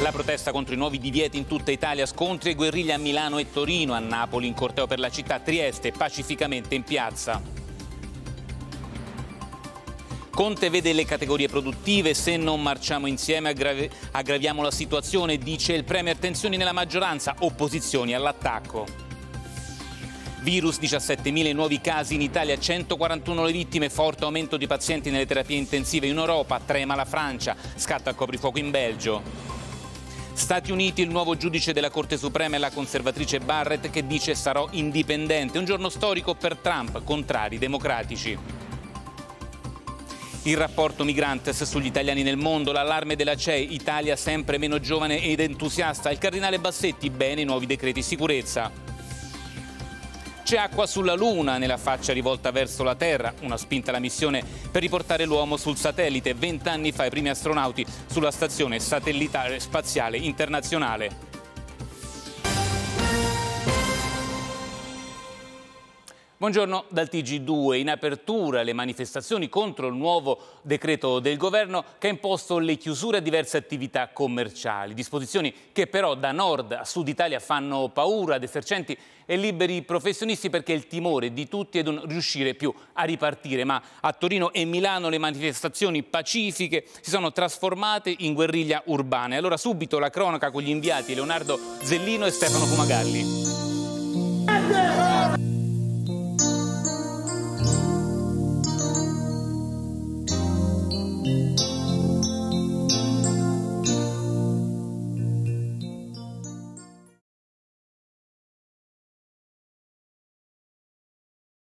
La protesta contro i nuovi divieti in tutta Italia, scontri e guerriglia a Milano e Torino, a Napoli in corteo per la città, Trieste pacificamente in piazza. Conte vede le categorie produttive, se non marciamo insieme aggravi aggraviamo la situazione, dice il Premier, tensioni nella maggioranza, opposizioni all'attacco. Virus 17.000 nuovi casi in Italia, 141 le vittime, forte aumento di pazienti nelle terapie intensive in Europa, trema la Francia, scatta il coprifuoco in Belgio. Stati Uniti, il nuovo giudice della Corte Suprema è la conservatrice Barrett che dice sarò indipendente. Un giorno storico per Trump, contrari democratici. Il rapporto Migrantes sugli italiani nel mondo, l'allarme della CEE, Italia sempre meno giovane ed entusiasta, il cardinale Bassetti, bene i nuovi decreti sicurezza. C'è acqua sulla Luna, nella faccia rivolta verso la Terra, una spinta alla missione per riportare l'uomo sul satellite. Vent'anni fa i primi astronauti sulla stazione satellitare spaziale internazionale. Buongiorno dal TG2. In apertura le manifestazioni contro il nuovo decreto del governo che ha imposto le chiusure a diverse attività commerciali. Disposizioni che però da nord a sud Italia fanno paura ad esercenti e liberi professionisti perché il timore di tutti è di non riuscire più a ripartire. Ma a Torino e Milano le manifestazioni pacifiche si sono trasformate in guerriglia urbana. E allora subito la cronaca con gli inviati Leonardo Zellino e Stefano Fumagalli.